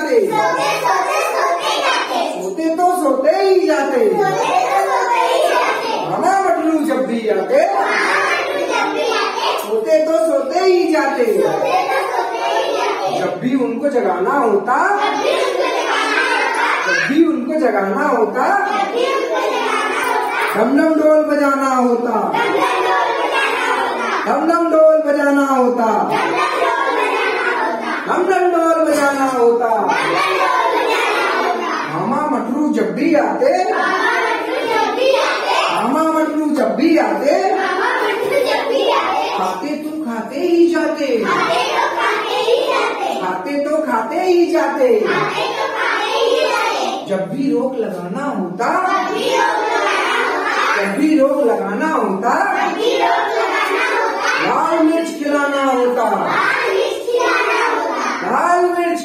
सोते जाते। सोते तो सोते ही जाते। मामा मटलू जब भी जाते सोते तो सोते ही जाते। जब भी उनको जगाना होता। जब भी उनको जगाना होता। डम डम डोल बजाना होता। डम डम डोल बजाना होता। डम डम डोल बजाना होता। मामा मटरू जब भी आते। मामा मटरू जब भी आते। खाते तो खाते ही जाते। खाते तो खाते ही जाते। जब भी रोक लगाना होता। जब भी रोक लगाना होता।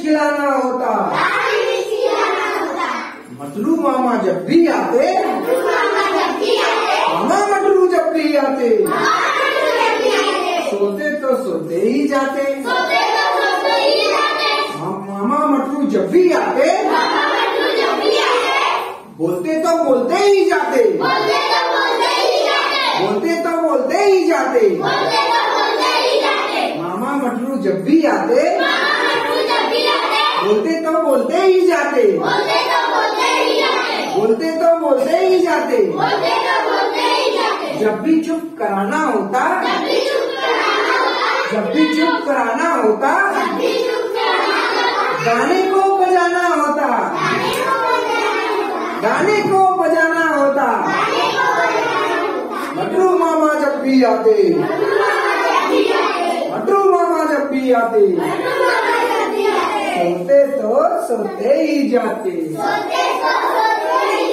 खिलाना होता। मटरू मामा जब भी आते मामा मटरू जब भी आते। सोते तो सोते ही जाते। मामा मटरू जब भी आते। बोलते तो बोलते ही जाते। बोलते तो बोलते ही जाते। मामा मटरू जब भी आते। बोलते तो बोलते ही जाते। बोलते तो बोलते ही जाते। जब भी चुप कराना होता। जब भी चुप कराना होता। गाने को बजाना होता। गाने को बजाना होता। मटरू मामा जब भी आते। मटरू मामा जब भी आते। ऐसे सो सोते ही जाते। सोते सो सोते ही